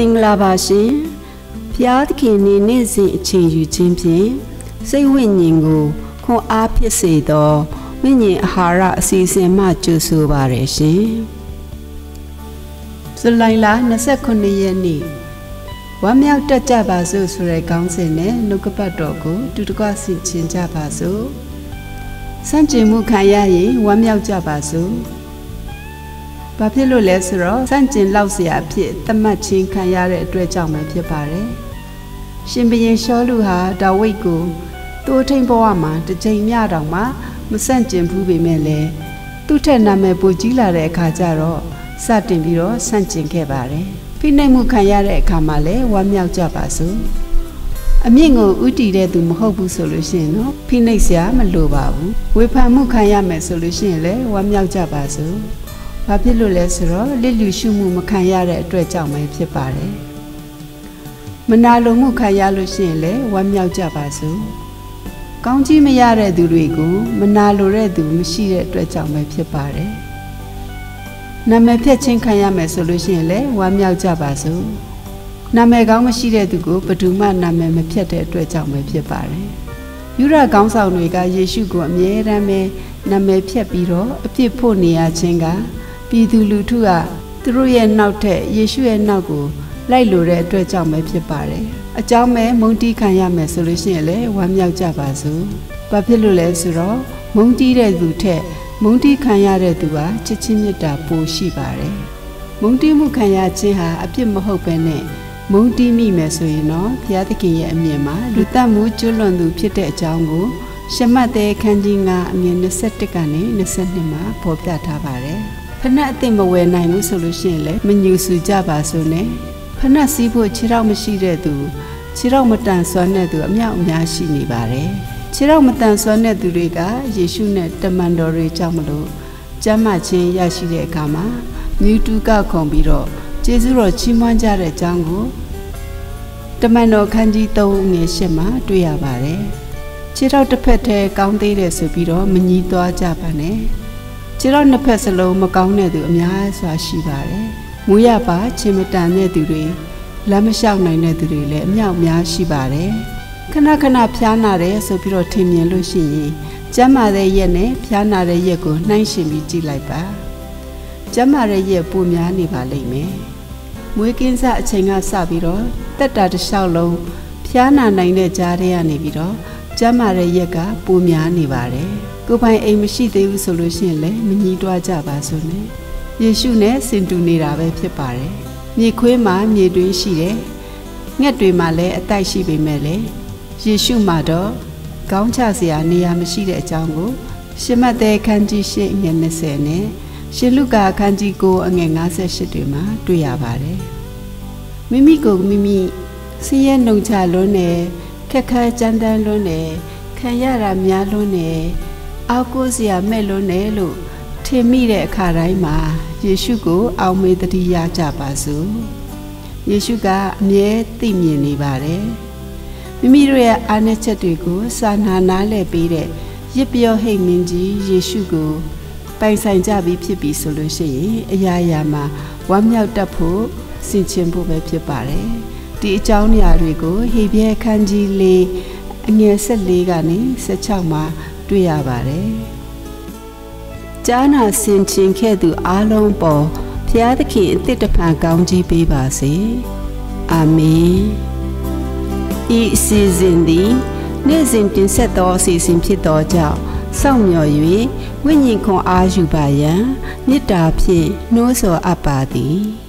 မင်္ဂလာပါရှင်ဖျားသခင်နေနေ့စဉ်အချိန်ယူခြင်းဖြင့်စိတ်ဝိညာဉ်ကိုခွန်အားဖြစ်စေသောဝိညာဉ်အာဟာရအစီအစဉ်မှကြိုဆိုပါရရှင်ဇူလိုင်လ29ရက်နေ့ဝမ်းမြောက်တက်ကြပါစို့ဆိုတဲ့ခေါင်းစဉ်နဲ့နှုတ်ကပတ်တော်ကိုတူတကွဆင်ခြင်ကြပါစို့စံကျင်မှုခံရရင်ဝမ်းမြောက်ကြပါစို့ ။ဘာဖြစ်လို့လဲဆိုတော့စန့်ကျင်လောက်စရာအဖြစ်သတ်မှတ်ချင်းခံရတဲ့အတွက်ကြောင့်ပဲဖြစ်ပါတယ်။ရှင်ဘရင်ရှောလူဟာဒါဝိဒ်ကိုတိုးထိန်ဘဝမှာတစ်ချိန်မျှတောင်မှမဆန့်ကျင်ဘူးပေမဲ့လည်းသူ့ထက်နာမည်ပိုကြီးလာတဲ့အခါကျတော့စတင်ပြီးတော့ဆန့်ကျင်ခဲ့ပါတယ်။ဖိနှိပ်မှုခံရတဲ့အခါမှာလည်းဝမ်းမြောက်ကြပါစို့။အမြင့်ကိုဥတီတဲ့သူမဟုတ်ဘူးဆိုလို့ရှိရင်တော့ဖိနှိပ်စရာမလိုပါဘူးဝေဖန်မှုခံရမယ်ဆိုလို့ရှိရင်လည်းဝမ်းမြောက်ကြပါစို့ ဘာဖြစ်လို့လဲဆိုတော့လစ်လူရှုမှုမခံရတဲ့အတွက်ကြောင့်ပဲဖြစ်ပါတယ်မနာလိုမှုခံရလို့ရှိရင်လည်းဝမ်းမြောက်ကြပါစို့ကောင်းကြီးမရတဲ့သူတွေကိုမနာလိုတဲ့သူမရှိတဲ့အတွက်ကြောင့်ပဲဖြစ်ပါတယ်နာမည်ဖြတ်ချင်းခံရမယ်ဆိုလို့ရှိရင်လည်းဝမ်းမြောက်ကြပါစို့နာမည်ကောင်းမရှိတဲ့သူကိုဘယ်သူမှနာမည်မဖြတ်တဲ့အတွက်ကြောင့်ပဲဖြစ်ပါတယ်ယူရကောင်းဆောင်တွေကယေရှုကိုအမြဲတမ်းပဲနာမည်ဖြတ်ပြီးတော့အပြစ်ဖို့နေရခြင်းက ပြည်သူလူထုကသူတို့ရဲ့နောက်ထက်ယေရှုရဲ့နောက်ကိုလိုက်လိုတဲ့အတွက်ကြောင့်ပဲဖြစ်ပါတယ်။အကြောင်းမဲ့မုန်တီးခံရမယ်ဆိုလို့ရှိရင်လည်းဝမ်းမြောက်ကြပါစို့။ဘာဖြစ်လို့လဲဆိုတော့မုန်တီးတဲ့သူထက်မုန်တီးခံရတဲ့သူကချစ်ချင်းမြတ်တာပိုရှိပါတယ်။မုန်တီးမှုခံရခြင်းဟာအပြစ်မဟုတ်ပဲနဲ့မုန်တီးမိမယ်ဆိုရင်တော့ဘုရားသခင်ရဲ့အမြင်မှာလူတက်မှုကျွလွန်သူဖြစ်တဲ့အကြောင်းကိုရှမတ်တဲ့ခန်းကြီး9အမြင်21ကနေ22မှာဖော်ပြထားပါတယ်။ ဖနက်အစ်စ်မဝယ်နိုင်ဘူးဆိုလို့ရှိရင်လည်းမညူဆူကြပါစို့နဲ့ဖနက်စီးဖို့ခြေထောက်မရှိတဲ့သူခြေထောက်မတန်ဆွမ်းတဲ့သူအမြောက်အများရှိနေပါတယ်ခြေထောက်မတန်ဆွမ်းတဲ့သူတွေကယေရှုနဲ့တမန်တော်တွေကြောင့်မလို့ကျမ်းမာခြင်းရရှိတဲ့အခါမှာမြူတူကခုံပြီးတော့ကျေးဇူးတော်ချီးမွမ်းကြတဲ့အကြောင်းကိုတမန်တော်ခန်းကြီး3ငယ်8မှာတွေ့ရပါတယ်ခြေထောက်တစ်ဖက်တည်းကောင်းသေးတယ်ဆိုပြီးတော့မညီသွားကြပါနဲ့ ခြေတော့နှစ်ဖက်စလုံးမကောင်းတဲ့သူအများစွာရှိပါတယ်။မူရပါချင်းမတန်တဲ့သူတွေလမ်းမလျှောက်နိုင်တဲ့သူတွေလည်းအမြောက်များရှိပါတယ်။ခဏခဏဖျားနာတယ်ဆိုပြီးတော့ထင်မြင်လို့ရှိရင်ကျမ်းမာတဲ့ရက်နဲ့ဖျားနာတဲ့ရက်ကိုနှိုင်းယှဉ်ပြီးကြည့်လိုက်ပါ။ကျမ်းမာတဲ့ရက်ပိုများနေပါလိမ့်မယ်။မွေးကင်းစအချိန်ကစပြီးတော့တက်တာတစ်လျှောက်လုံးဖျားနာနိုင်တဲ့ကြားထဲကနေပြီးတော့ ကျမ်းမာတဲ့ရက်ကပိုများနေပါတယ်။ကိုပိုင်အိမ်မရှိသေးဘူးဆိုလို့ရှိရင်လည်းမညီတွားကြပါစို့နဲ့ယေရှုနဲ့စင်တူနေတာပဲဖြစ်ပါတယ်မြေခွေးမှာမြေတွင်းရှိတယ်ငှက်တွေမှာလည်းအတိုက်ရှိပေမဲ့လည်းယေရှုမှာတော့ကောင်းချစရာနေရာမရှိတဲ့အကြောင်းကိုရှမတ်တဲ့ခန်းကြီး၈ငွေ20နဲ့ရှင်လုကာခန်းကြီး9အငယ်58တွေမှာတွေ့ရပါတယ်မိမိကိုမိမိဆင်းရဲနှုံချလွန်းတယ် ခက်ခဲကြမ်းတမ်းလွန်းတယ်ခံရတာများလွန်းတယ်အောက်ကိုစရာမဲ့လွန်းတယ်လို့ထင်မိတဲ့အခါတိုင်းမှာယေရှုကိုအောက်မေ့တတိယကြပါစို့ယေရှုကအမြဲသိမြင်နေပါတယ်မိမိတို့ရဲ့အားနည်းချက်တွေကိုစာနာနားလည်ပေးတဲ့ရစ်ပြောဟိတ်မင်းကြီးယေရှုကိုပိုင်ဆိုင်ကြပြီးဖြစ်ပြီဆိုလို့ရှိရင်အရာရာမှာဝမ်းမြောက်တတ်ဖို့စင်ချင်ဖို့ပဲဖြစ်ပါတယ် ဒီအကြောင်းအရာတွေကိုဟေဘရဲခန်းကြီး၄အငယ်၁၄ကနေ၁၆မှာတွေ့ရပါတယ်။ကြားနာဆင်ခြင်ခဲ့သူအားလုံးပေါ်ဖျားသခင်အစ်တဖန်ကောင်းကြီးပေးပါစေ။အာမင်။ဤအစီအစဉ်သည်နေ့စဉ်တင်ဆက်သောအစီအစဉ်ဖြစ်သောကြောင့်စောင့်မျှော်၍ဝိညာဉ်ခွန်အားယူပါရန်မေတ္တာဖြင့်နှိုးဆော်အပ်ပါသည်။